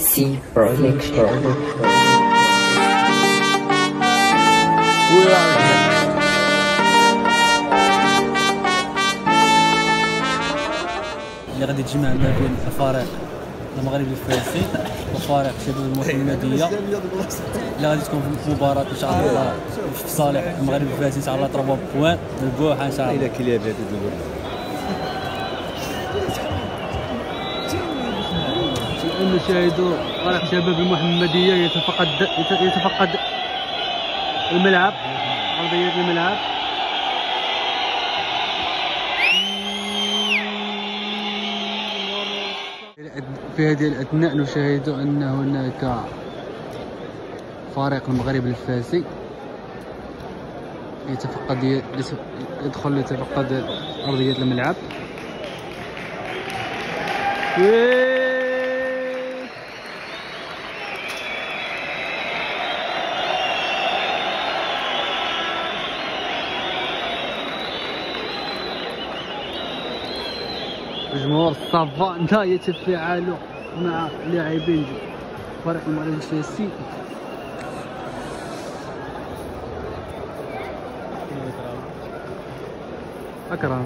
C Production. اللي غادي تجمع ما بين الفريق المغربي الفارسي وفريق شباب المحمدية. اللي غادي تكون في مباراه إن شاء الله. في صالح المغرب الفارسي إن شاء الله 3 بوان البوحة إن شاء الله. إلى نشاهد فريق شباب المحمدية يتفقد يتفقد الملعب. ارضيه الملعب. في هذه الأثناء نشاهد أن هناك فريق المغرب الفاسي يتفقد يدخل يتفقد أرضية الملعب. جمهور الصافا يتفاعل مع لاعبين فريق المغرب الفاسي أكرم.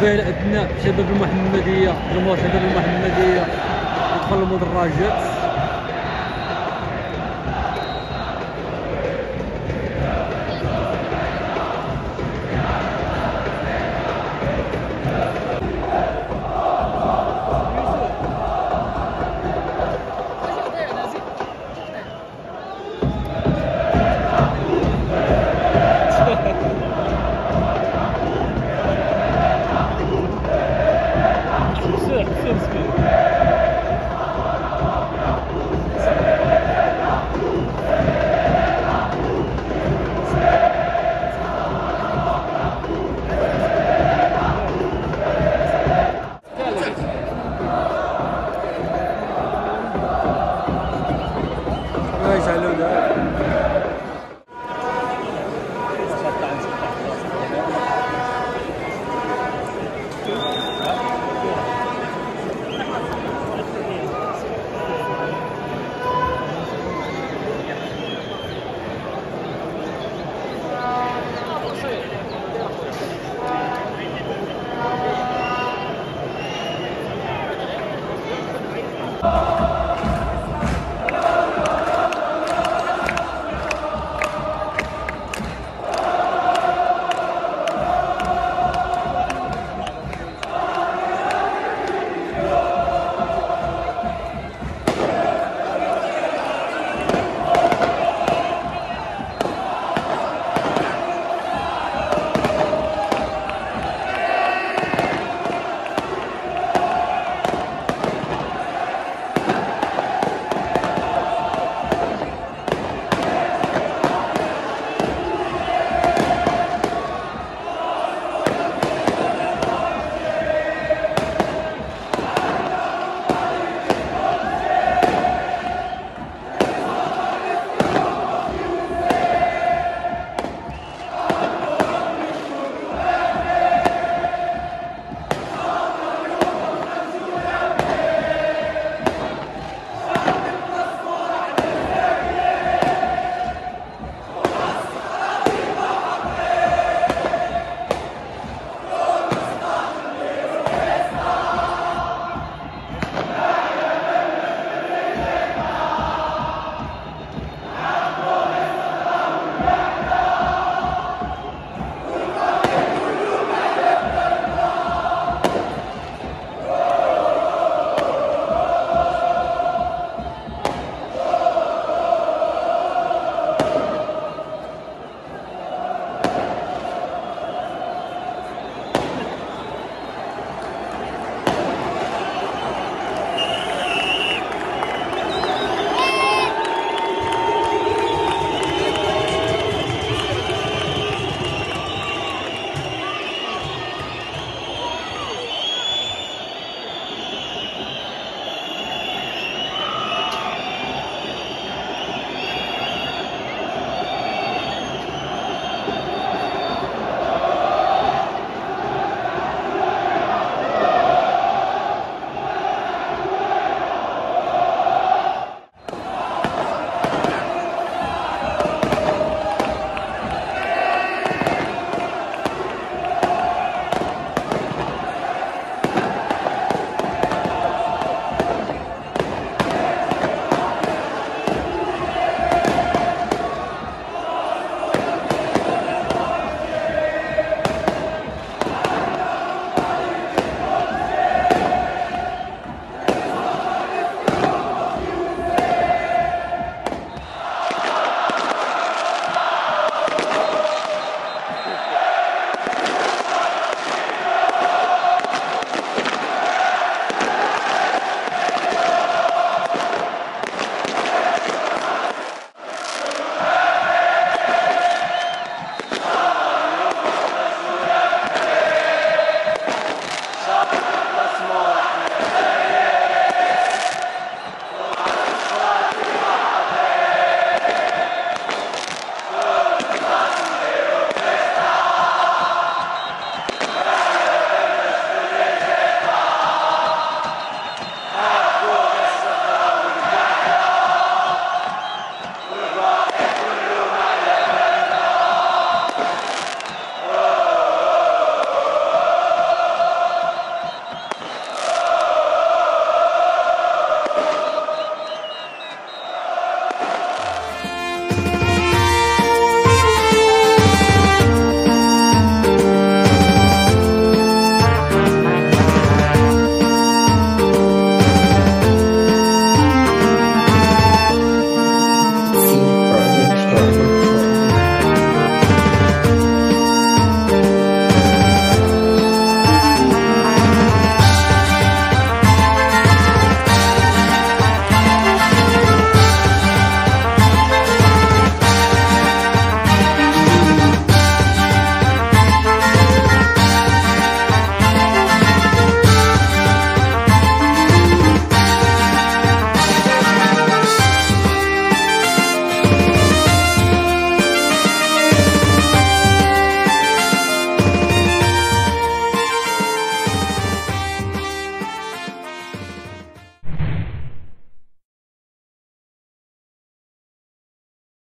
في اثناء شباب المحمدية شباب المحمدية يدخل المدرجات Oh!